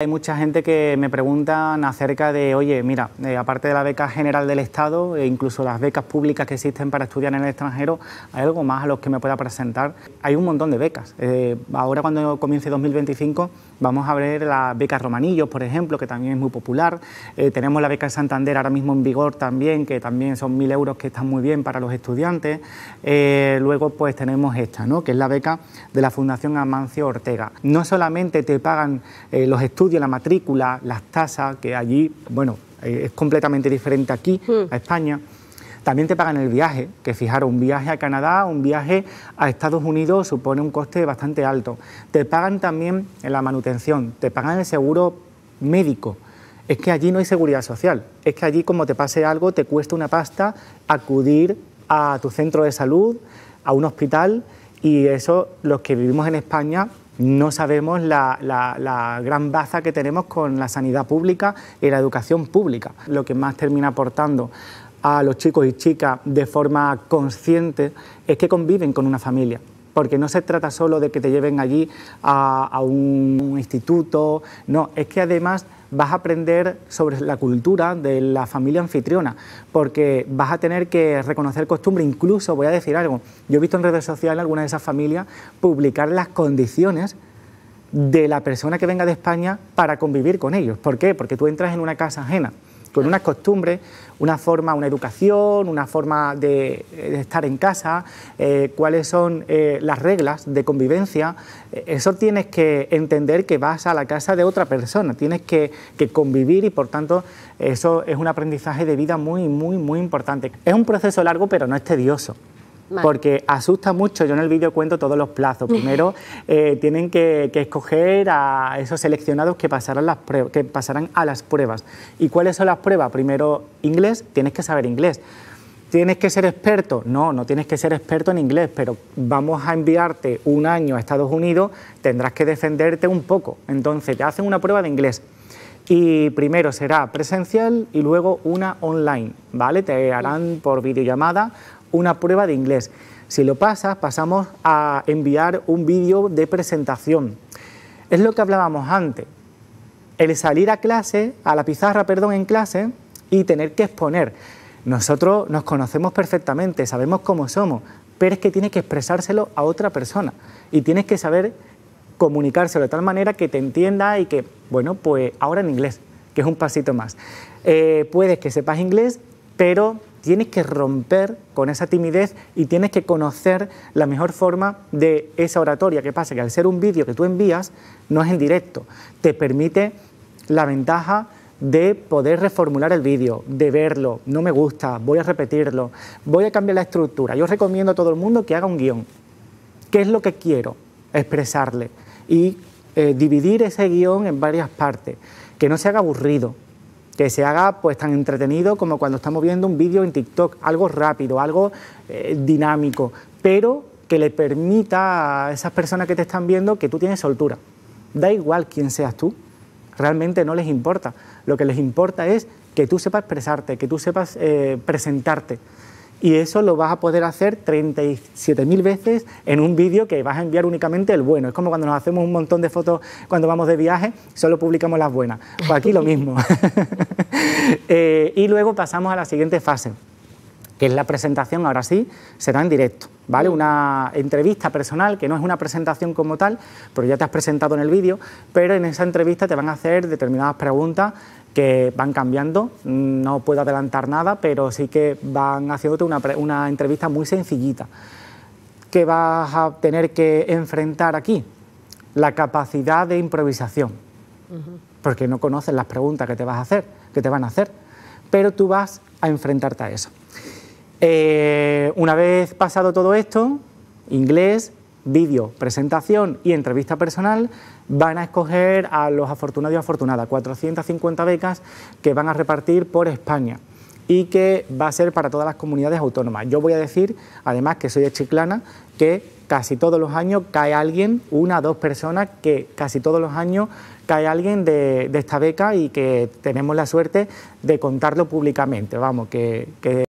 Hay mucha gente que me preguntan acerca de, oye, mira, eh, aparte de la beca general del Estado e incluso las becas públicas que existen para estudiar en el extranjero, ¿hay algo más a los que me pueda presentar? Hay un montón de becas. Eh, ahora cuando comience 2025 vamos a ver la beca Romanillos, por ejemplo, que también es muy popular. Eh, tenemos la beca Santander ahora mismo en vigor también, que también son mil euros que están muy bien para los estudiantes. luego pues tenemos esta, ¿no? que es la beca de la Fundación Amancio Ortega. No solamente te pagan los estudios, la matrícula, las tasas, que allí, bueno, eh, es completamente diferente aquí, hmm. a España. También te pagan el viaje, que fijaros, un viaje a Canadá, un viaje a Estados Unidos supone un coste bastante alto. Te pagan también en la manutención, te pagan el seguro médico. Es que allí no hay seguridad social, es que allí como te pase algo te cuesta una pasta acudir a tu centro de salud, a un hospital y eso los que vivimos en España no sabemos la, gran baza que tenemos con la sanidad pública y la educación pública. Lo que más termina aportando a los chicos y chicas de forma consciente es que conviven con una familia porque no se trata solo de que te lleven allí a, un instituto, no, es que además vas a aprender sobre la cultura de la familia anfitriona, porque vas a tener que reconocer costumbre, incluso voy a decir algo, yo he visto en redes sociales algunas de esas familias publicar las condiciones de la persona que venga de España para convivir con ellos. ¿Por qué? Porque tú entras en una casa ajena con unas costumbres, una forma, una educación, una forma de, estar en casa, eh, cuáles son eh, las reglas de convivencia. Eh, eso tienes que entender que vas a la casa de otra persona, tienes que, que convivir y por tanto eso es un aprendizaje de vida muy, muy, muy importante. Es un proceso largo pero no es tedioso. Porque asusta mucho, yo en el vídeo cuento todos los plazos. Primero eh, tienen que, escoger a esos seleccionados que pasarán, las que pasarán a las pruebas. ¿Y cuáles son las pruebas? Primero, inglés, tienes que saber inglés. ¿Tienes que ser experto? No, no tienes que ser experto en inglés, pero vamos a enviarte un año a Estados Unidos, tendrás que defenderte un poco. Entonces, te hacen una prueba de inglés. Y primero será presencial y luego una online, ¿vale? Te harán por videollamada una prueba de inglés. Si lo pasas, pasamos a enviar un vídeo de presentación. Es lo que hablábamos antes. El salir a clase, a la pizarra, perdón, en clase y tener que exponer. Nosotros nos conocemos perfectamente, sabemos cómo somos, pero es que tienes que expresárselo a otra persona y tienes que saber comunicárselo de tal manera que te entienda y que, bueno, pues ahora en inglés, que es un pasito más. Eh, puedes que sepas inglés, pero tienes que romper con esa timidez y tienes que conocer la mejor forma de esa oratoria. ¿Qué pasa? Que al ser un vídeo que tú envías, no es en directo, te permite la ventaja de poder reformular el vídeo, de verlo, no me gusta, voy a repetirlo, voy a cambiar la estructura. Yo recomiendo a todo el mundo que haga un guion. ¿Qué es lo que quiero expresarle? Y eh, dividir ese guion en varias partes, que no se haga aburrido, que se haga pues tan entretenido como cuando estamos viendo un vídeo en TikTok, algo rápido, algo eh, dinámico, pero que le permita a esas personas que te están viendo que tú tienes soltura. Da igual quién seas tú, realmente no les importa. Lo que les importa es que tú sepas expresarte, que tú sepas eh, presentarte y eso lo vas a poder hacer 37.000 veces en un vídeo que vas a enviar únicamente el bueno. Es como cuando nos hacemos un montón de fotos cuando vamos de viaje, solo publicamos las buenas. Pues aquí lo mismo. Eh, y luego pasamos a la siguiente fase, que es la presentación, ahora sí, será en directo, ¿vale? Una entrevista personal, que no es una presentación como tal, pero ya te has presentado en el vídeo, pero en esa entrevista te van a hacer determinadas preguntas que van cambiando, no puedo adelantar nada, pero sí que van haciéndote una, entrevista muy sencillita. ¿Qué vas a tener que enfrentar aquí? La capacidad de improvisación, porque no conoces las preguntas que te vas a hacer, que te van a hacer, pero tú vas a enfrentarte a eso. Eh, una vez pasado todo esto, inglés, vídeo, presentación y entrevista personal, van a escoger a los afortunados y afortunadas, 450 becas que van a repartir por España y que va a ser para todas las comunidades autónomas. Yo voy a decir, además que soy de Chiclana, que casi todos los años cae alguien, una o dos personas, que casi todos los años cae alguien de, esta beca y que tenemos la suerte de contarlo públicamente. Vamos, que